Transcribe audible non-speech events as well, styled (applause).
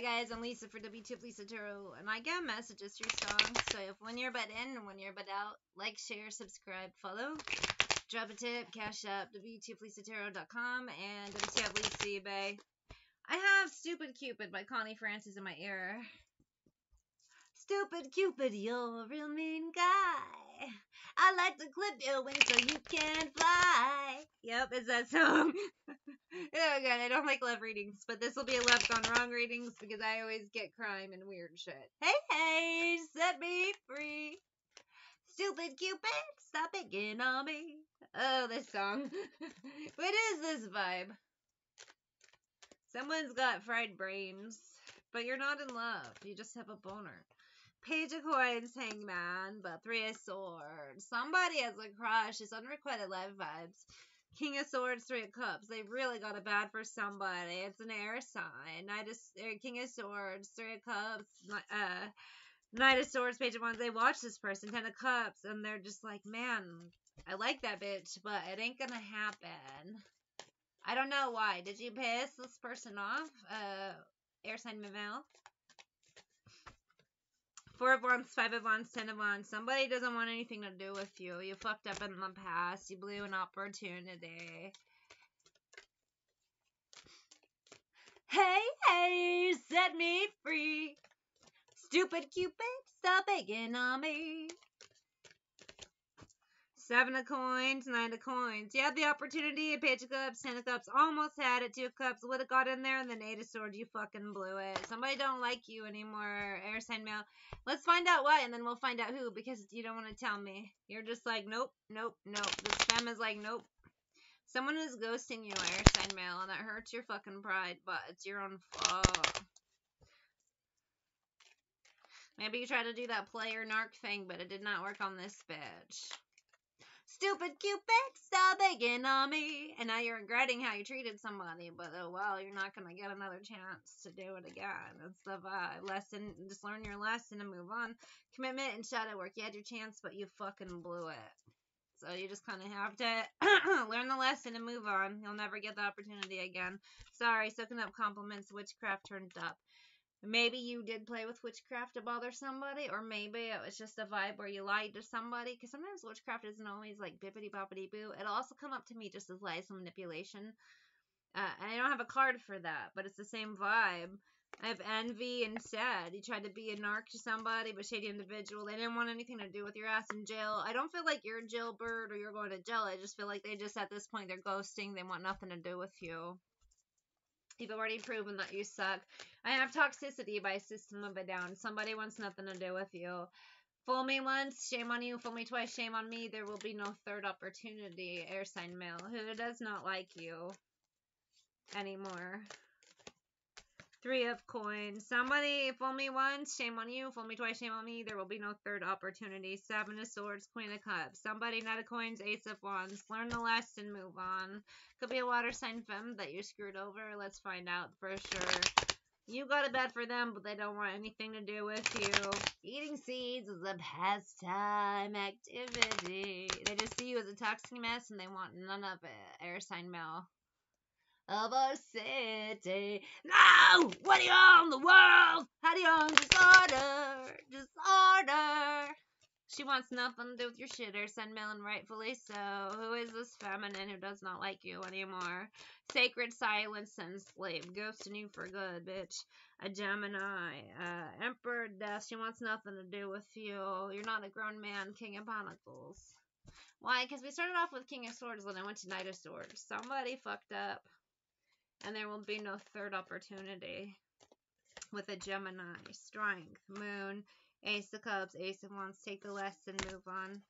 Hi guys, I'm Lisa for WTF Lisa Tarot, and I get messages through songs. So if when you're but in and when you're but out, like, share, subscribe, follow, drop a tip, cash up, WTFLisaTarot.com, and WTF Lisa eBay. I have Stupid Cupid by Connie Francis in my ear. Stupid Cupid, you're a real mean guy. I like to clip your wings so you can fly. Yep, it's that song. oh god, I don't like love readings, but this will be a left gone wrong readings because I always get crime and weird shit. Hey, hey, set me free. Stupid Cupid, stop picking on me. Oh, this song. (laughs) what is this vibe? Someone's got fried brains, but you're not in love. You just have a boner. Page of Coins, Hangman, but Three of Swords. Somebody has a crush. It's unrequited love vibes. King of Swords, Three of Cups. They really got it bad for somebody. It's an air sign. Knight of, er, King of Swords, Three of Cups, uh, Knight of Swords, Page of Wands. They watch this person, Ten of Cups, and they're just like, man, I like that bitch, but it ain't gonna happen. I don't know why. Did you piss this person off? Uh, air sign Mimel. Four of Wands, Five of Wands, Ten of Wands. Somebody doesn't want anything to do with you. You fucked up in the past. You blew an opportunity. Hey, hey, set me free. Stupid Cupid, stop begging on me. Seven of coins, nine of coins. You had the opportunity, a page of cups, ten of cups, almost had it, two of cups, would have got in there, and then eight of swords, you fucking blew it. Somebody don't like you anymore, air sign mail. Let's find out why, and then we'll find out who, because you don't want to tell me. You're just like, nope, nope, nope. The spam is like, nope. Someone is ghosting you, air sign mail, and that hurts your fucking pride, but it's your own fault. Maybe you tried to do that player narc thing, but it did not work on this bitch. Stupid Cupid, stop begging on me. And now you're regretting how you treated somebody, but oh well, you're not gonna get another chance to do it again. That's the. Lesson, just learn your lesson and move on. Commitment and shadow work. You had your chance, but you fucking blew it. So you just kind of have to (clears throat) learn the lesson and move on. You'll never get the opportunity again. Sorry, soaking up compliments. Witchcraft turned up. Maybe you did play with witchcraft to bother somebody, or maybe it was just a vibe where you lied to somebody. Because sometimes witchcraft isn't always like bippity boppity boo. It'll also come up to me just as lies and manipulation. Uh, and I don't have a card for that, but it's the same vibe. I have envy and sad. You tried to be a narc to somebody, but shady individual. They didn't want anything to do with your ass in jail. I don't feel like you're a jailbird or you're going to jail. I just feel like they just at this point they're ghosting. They want nothing to do with you. You've already proven that you suck. I have toxicity by system of a down. Somebody wants nothing to do with you. Fool me once, shame on you. Fool me twice, shame on me. There will be no third opportunity. Air sign male who does not like you anymore. Three of coins. Somebody fool me once, shame on you. Fool me twice, shame on me. There will be no third opportunity. Seven of swords, queen of cups. Somebody not of coins, ace of wands. Learn the lesson, move on. Could be a water sign femme that you screwed over. Let's find out for sure. You got a bed for them, but they don't want anything to do with you. Eating seeds is a pastime activity. They just see you as a toxic mess and they want none of it. Air sign Mel of a city. No! What are you on the world? How do you on disorder? Disorder. She wants nothing to do with your shitter, said Melon, rightfully so. Who is this feminine who does not like you anymore? Sacred silence and slave, ghosting you for good, bitch. A Gemini, uh, Emperor Death, she wants nothing to do with you. You're not a grown man, King of Pentacles. Why? Because we started off with King of Swords, then I went to Knight of Swords. Somebody fucked up and there will be no third opportunity with a Gemini. Strength, Moon, Ace of Cups, Ace of Wands. Take the lesson, move on.